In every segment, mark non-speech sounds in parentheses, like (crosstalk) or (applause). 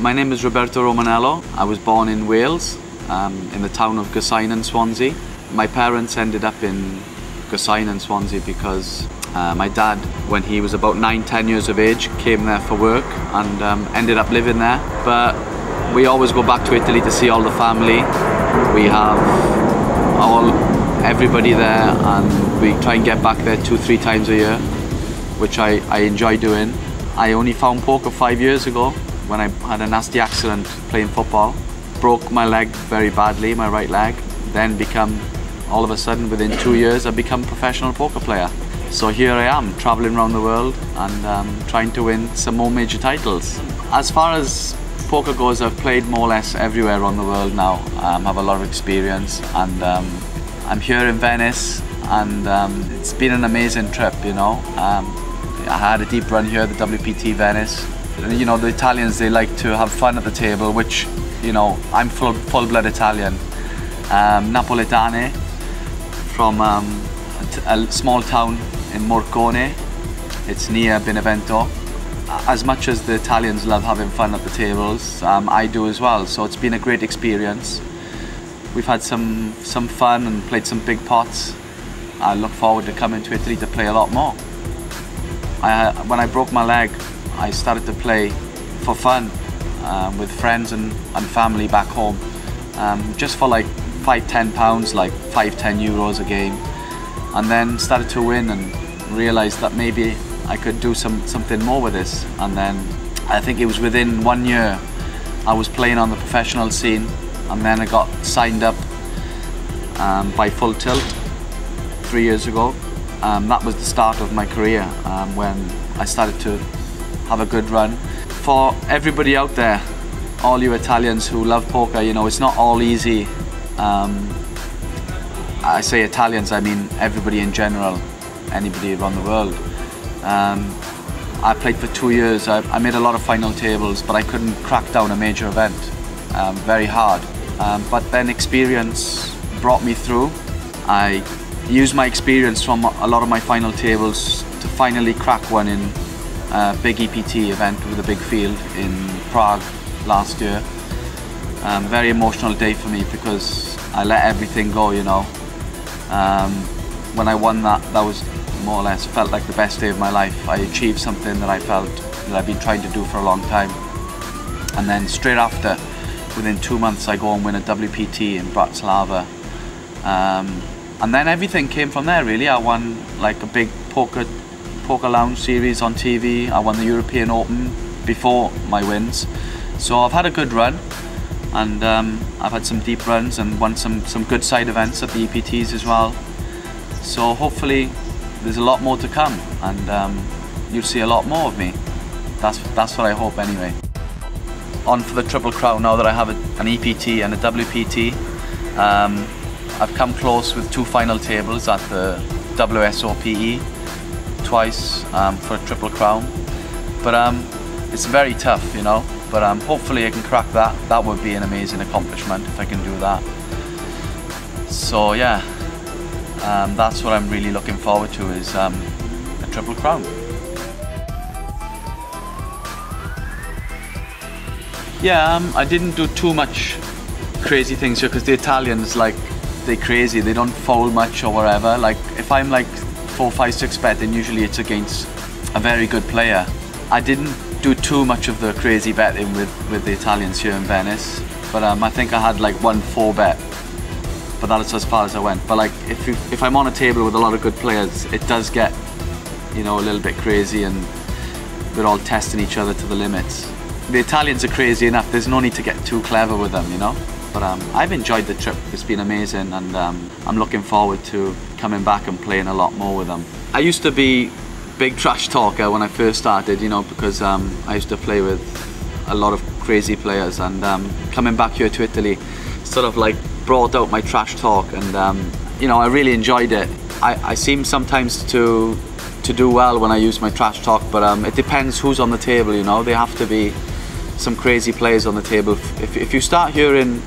My name is Roberto Romanello. I was born in Wales, um, in the town of Gorseinon Swansea. My parents ended up in Gorseinon Swansea because uh, my dad, when he was about nine, ten years of age, came there for work and um, ended up living there. But we always go back to Italy to see all the family. We have all everybody there and we try and get back there two, three times a year, which I, I enjoy doing. I only found poker five years ago when I had a nasty accident playing football. Broke my leg very badly, my right leg. Then become, all of a sudden, within two years, I become a professional poker player. So here I am, traveling around the world and um, trying to win some more major titles. As far as poker goes, I've played more or less everywhere around the world now. Um, have a lot of experience and um, I'm here in Venice and um, it's been an amazing trip, you know. Um, I had a deep run here at the WPT Venice you know, the Italians, they like to have fun at the table, which, you know, I'm full, full-blood Italian. Um, Napoletane, from um, a, small town in Morcone. It's near Benevento. As much as the Italians love having fun at the tables, um, I do as well. So it's been a great experience. We've had some, some fun and played some big pots. I look forward to coming to Italy to play a lot more. I, when I broke my leg, I started to play for fun um, with friends and, and family back home, um, just for like five, ten pounds, like five, ten euros a game, and then started to win and realized that maybe I could do some something more with this. And then I think it was within one year I was playing on the professional scene, and then I got signed up um, by Full Tilt three years ago. Um, that was the start of my career um, when I started to have a good run. For everybody out there, all you Italians who love poker, you know, it's not all easy. Um, I say Italians, I mean everybody in general, anybody around the world. Um, I played for two years, I, I, made a lot of final tables, but I couldn't crack down a major event. Um, very hard. Um, but then experience brought me through. I used my experience from a lot of my final tables to finally crack one in big EPT event with a big field in Prague last year. Um, very emotional day for me because I let everything go, you know. Um, when I won that, that was more or less felt like the best day of my life. I achieved something that I felt that I've been trying to do for a long time. And then straight after, within two months, I go and win a WPT in Bratislava. Um, and then everything came from there really. I won like a big poker Poker Lounge series on TV. I won the European Open before my wins. So I've had a good run and um, I've had some deep runs and won some, some good side events at the EPTs as well. So hopefully there's a lot more to come and um, you'll see a lot more of me. That's, that's what I hope anyway. On for the Triple Crown now that I have a, an EPT and a WPT. Um, I've come close with two final tables at the WSOPE twice um, for a triple crown. But um, it's very tough, you know. But um, hopefully I can crack that. That would be an amazing accomplishment if I can do that. So yeah, um, that's what I'm really looking forward to is um, a triple crown. Yeah, um, I didn't do too much crazy things here because the Italians like they're crazy. They don't fold much or whatever. Like if I'm like four, five, six bet, then usually it's against a very good player. I didn't do too much of the crazy betting with, with the Italians here in Venice, but um, I think I had like one four bet, but that's as far as I went. But like if, you, if I'm on a table with a lot of good players, it does get, you know, a little bit crazy and we're all testing each other to the limits. The Italians are crazy enough, there's no need to get too clever with them, you know? But um, I've enjoyed the trip. It's been amazing, and um, I'm looking forward to coming back and playing a lot more with them. I used to be big trash talker when I first started, you know, because um, I used to play with a lot of crazy players, and um, coming back here to Italy, sort of like brought out my trash talk, and um, you know, I really enjoyed it. I, I seem sometimes to to do well when I use my trash talk, but um, it depends who's on the table. You know, they have to be some crazy players on the table. If, if you start hearing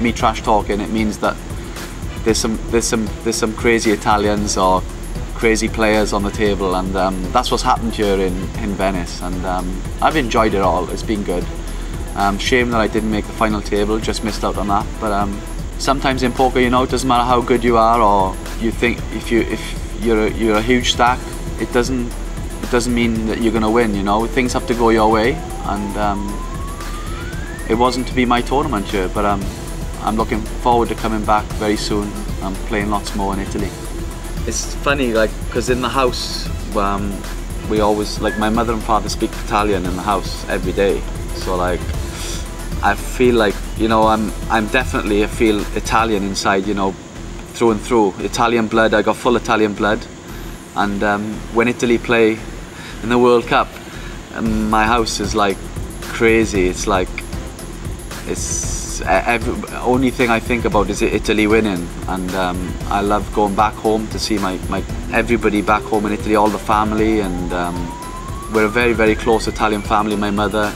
me trash talking, it means that there's some there's some there's some crazy Italians or crazy players on the table, and um, that's what's happened here in in Venice. And um, I've enjoyed it all. It's been good. Um, shame that I didn't make the final table, just missed out on that. But um, sometimes in poker, you know, it doesn't matter how good you are or you think if you if you're a, you're a huge stack, it doesn't it doesn't mean that you're going to win. You know, things have to go your way, and um, it wasn't to be my tournament year. But um, I'm looking forward to coming back very soon and playing lots more in Italy. It's funny, like, because in the house, um, we always like my mother and father speak Italian in the house every day. So like, I feel like you know I'm I'm definitely I feel Italian inside. You know, through and through. Italian blood. I got full Italian blood, and um, when Italy play in the World Cup, um, my house is like crazy. It's like it's every, only thing I think about is Italy winning, and um, I love going back home to see my, my everybody back home in Italy, all the family, and um, we're a very very close Italian family. My mother,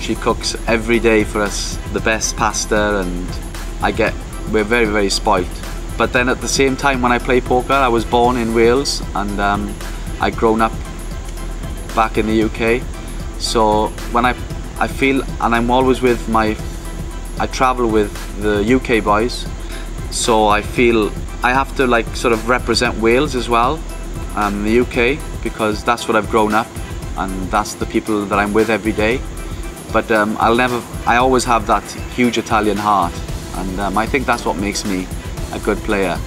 she cooks every day for us the best pasta, and I get we're very very spoilt. But then at the same time, when I play poker, I was born in Wales, and um, I grown up back in the UK. So when I I feel, and I'm always with my I travel with the UK boys, so I feel I have to like sort of represent Wales as well, um, the UK, because that's what I've grown up, and that's the people that I'm with every day. But um, I'll never, I always have that huge Italian heart, and um, I think that's what makes me a good player.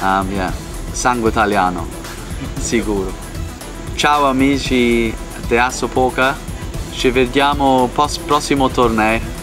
Um, yeah, sangue italiano, (laughs) sicuro. Ciao amici di Asso Poker, ci vediamo post prossimo torneo.